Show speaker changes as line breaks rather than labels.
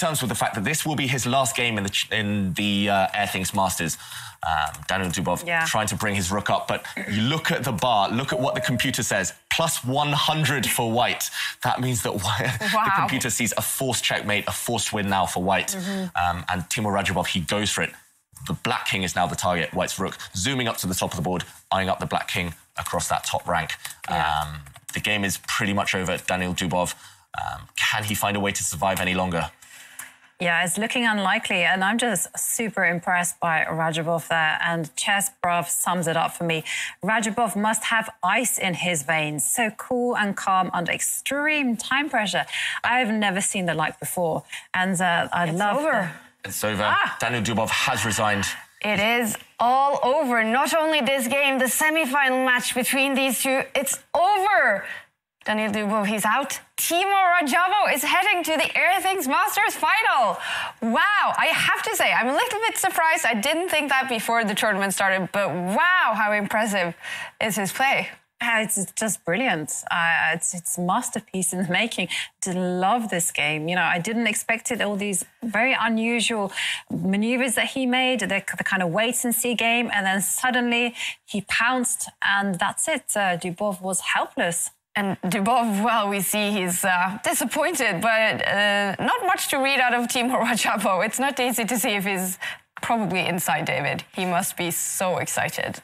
terms with the fact that this will be his last game in the in the uh, Airthings Masters. Um, Daniil Dubov
Yeah.
trying to bring his rook up, but you look at the bar, look at what the computer says. Plus 100 for white. That means that white, the computer sees a forced checkmate, a forced win now for white. Um, and Teimour Radjabov, he goes for it. The black king is now the target, white's rook, zooming up to the top of the board, eyeing up the black king across that top rank.
Yeah.
Um, the game is pretty much over. Daniil Dubov, um, can he find a way to survive any longer?
Yeah, it's looking unlikely, and I'm just super impressed by Radjabov there. And Chesbrov sums it up for me. Radjabov must have ice in his veins, so cool and calm under extreme time pressure. I've never seen the like before, and uh, I love.
over.
It's over.
Ah.
Daniil Dubov has resigned.
It is all over. Not only this game, the semi-final match between these two, it's over. Daniil Dubov, he's out. Teimour Radjabov is heading to the Airthings Masters final. Wow, I have to say, I'm a little bit surprised. I didn't think that before the tournament started, but wow, how impressive is his play.
It's just brilliant. Uh, it's it's masterpiece in the making. To love this game, you know, I didn't expect it. All these very unusual maneuvers that he made, the, the kind of wait and see game, and then suddenly he pounced, and that's it. Uh, Dubov was helpless.
And Dubov, well, we see he's uh, disappointed, but uh, not much to read out of Teimour Radjabov. It's not easy to see if he's probably inside David. He must be so excited.